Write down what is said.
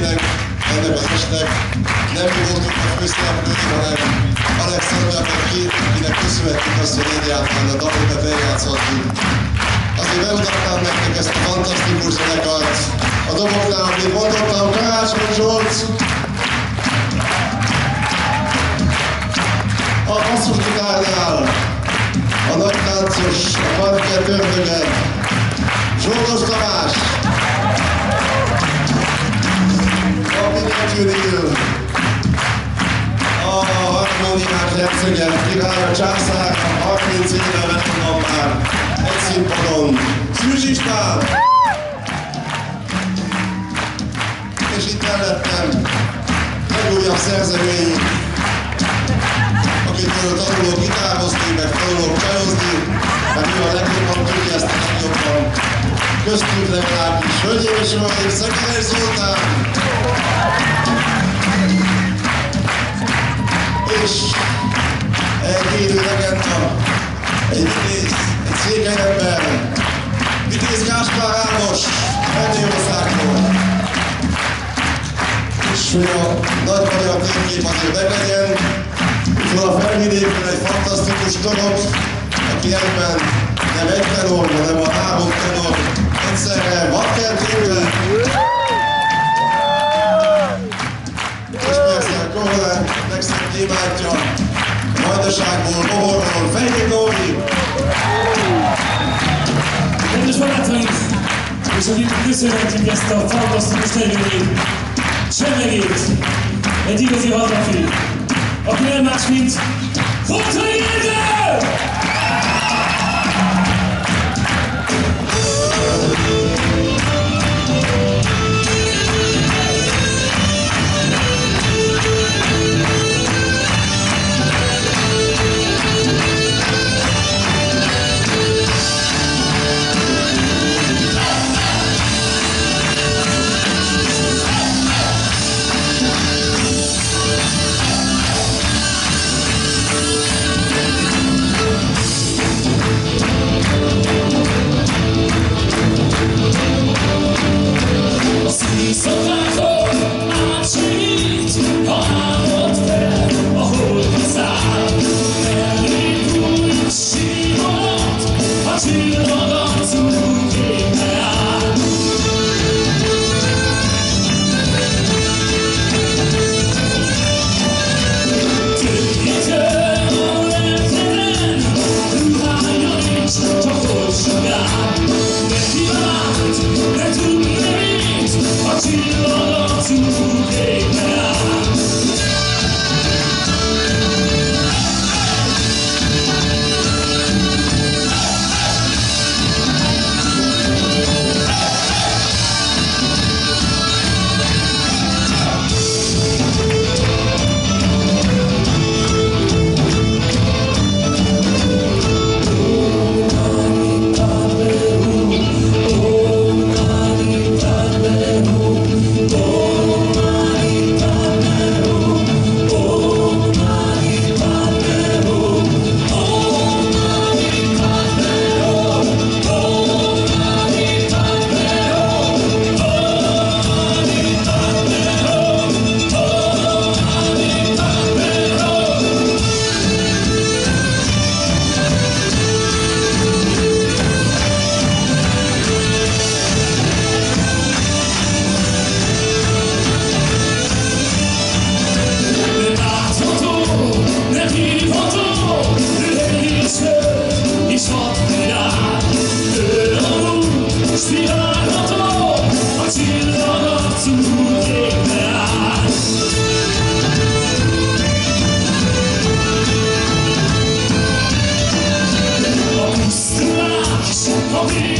vendégének ennek az estek nem voltunk a főszereplők, hanem Alexander McKee, akinek köszönhetjük azt, hogy egyáltalán a dalokat eljátszhatjuk. Azért bemutatnám nektek ezt a fantasztikus zenekart. A doboknál, amit mondottam, Karácsony Zsolt, a basszusgitárnál, a nagy táncos, a parkett ördöge, Zsoldos Tamás, Gyuril, a harmóniás hercege, király császár, 30 éve velem van már, egy színpadon, Szűz István! És itt mellettem legújabb szerzeményünk, akitől tanulok gitározni, meg tanulok csajozni, mert ő a legjobban tudja ezt a legjobban. Köztünk legalábbis. Hölgyeim és Uraim, Szekeres Zoltán! És egy élő legenda, egy vitéz, egy székely ember, Vitéz Gáspár Ámos, Mennyországból. És hogy a nagy magyar térkép azért meglegyen, Szóval a felvidékről egy fantasztikus torok, aki egyben nem egy tenor, hanem a három tenor egyszerre Wacker és akik köszönhetjük ezt a fantasztikus negyedét, semlegét, egy igazi hazafi, aki nem más, mint Fontani Erdő! A a csillagarcú képbe áll. Nem